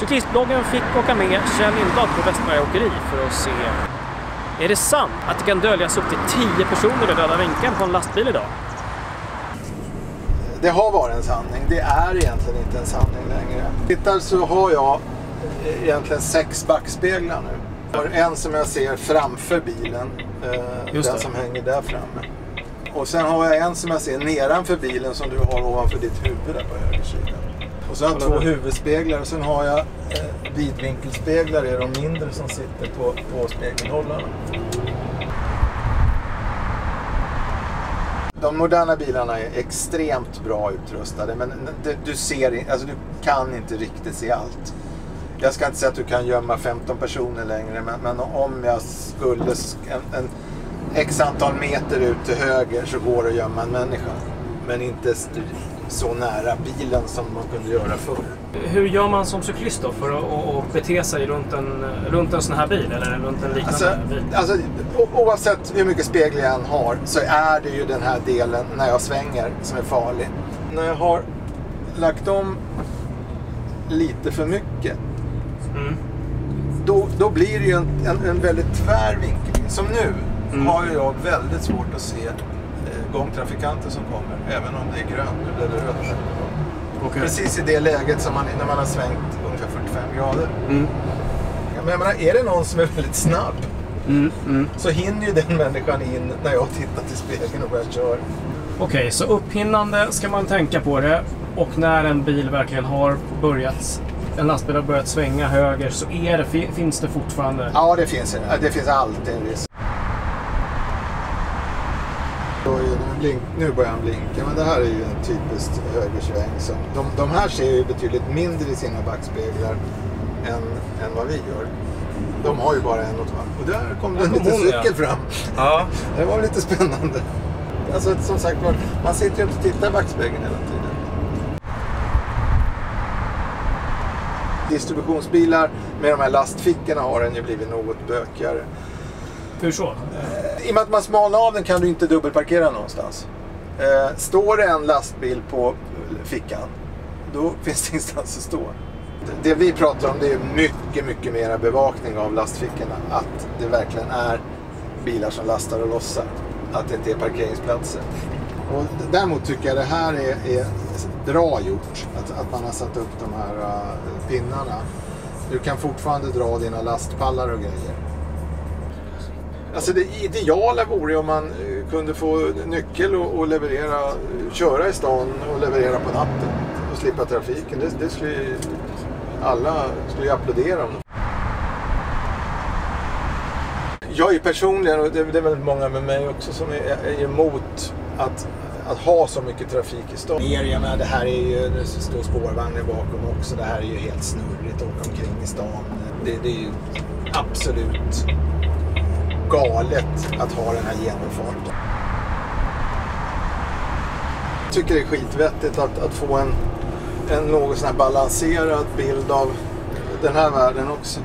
Cyklistbloggen fick åka med Kjell Lindahl på Västberga Åkeri för att se är det sant att det kan döljas upp till 10 personer i döda vinkeln på en lastbil idag? Det har varit en sanning. Det är egentligen inte en sanning längre. Tittar så har jag egentligen sex backspeglar nu. Jag har en som jag ser framför bilen. eh, Just den det. som hänger där framme. Och sen har jag en som jag ser nedanför bilen som du har ovanför ditt huvud där på höger sida. Och så har jag två huvudspeglar och sen har jag eh, vidvinkelspeglar i de mindre som sitter på, på spegelhållarna. De moderna bilarna är extremt bra utrustade men det, du ser alltså du kan inte riktigt se allt. Jag ska inte säga att du kan gömma 15 personer längre men, men om jag skulle sk- en, en x antal meter ut till höger så går det att gömma en människa. Men inte st- så nära bilen som man kunde göra förr. Hur gör man som cyklist då för att, att bete sig runt en, runt en sån här bil eller runt en liknande Alltså, bil? alltså, oavsett hur mycket spegel jag än har så är det ju den här delen när jag svänger som är farlig. När jag har lagt om lite för mycket Mm. då, då blir det ju en, en, en väldigt tvär vinkel. Som nu Mm. har jag väldigt svårt att se gångtrafikanter som kommer. Även om det är grönt, nu blev det rött. Okej. Precis i det läget som man, när man har svängt ungefär 45 grader. Mm. Men jag menar, är det någon som är väldigt snabb Mm. Mm. så hinner ju den människan in när jag tittar till spegeln och börjar köra. Okej, så upphinnande ska man tänka på det. Och när en bil verkligen har börjat, en lastbil har börjat svänga höger så är det, fi- finns det fortfarande... Ja, det finns, en- det finns alltid en risk. Oj, nu, blink, nu börjar han blinka, men det här är ju en typiskt högersväng. Som, de, de här ser ju betydligt mindre i sina backspeglar än, än vad vi gör. De har ju bara en och två. Och där kom det en liten cykel fram. Ja. Det var lite spännande. Alltså som sagt var, man sitter ju inte och tittar i backspegeln hela tiden. Distributionsbilar med de här lastfickorna har den ju blivit något bökigare. Hur så? I och med att man smalnar av den kan du inte dubbelparkera någonstans. Eh, står det en lastbil på fickan, då finns det ingenstans att stå. Det vi pratar om det är mycket, mycket mera bevakning av lastfickorna. Att det verkligen är bilar som lastar och lossar. Att det inte är parkeringsplatser. Och däremot tycker jag det här är, är bra gjort. Att, att man har satt upp de här uh, pinnarna. Du kan fortfarande dra dina lastpallar och grejer. Alltså det ideala vore ju om man eh, kunde få nyckel och, och leverera, köra i stan och leverera på natten och slippa trafiken. Det, det skulle ju, alla skulle ju applådera om. Jag är ju personligen, och det, det är väldigt många med mig också, som är, är emot att, att ha så mycket trafik i stan. Mer, jag menar, det här är ju, det står spårvagnar bakom också. Det här är ju helt snurrigt att åka omkring i stan. Det, det är ju absolut galet att ha den här genomfarten. Jag tycker det är skitvettigt att, att få en, en något sån här balanserad bild av den här världen också.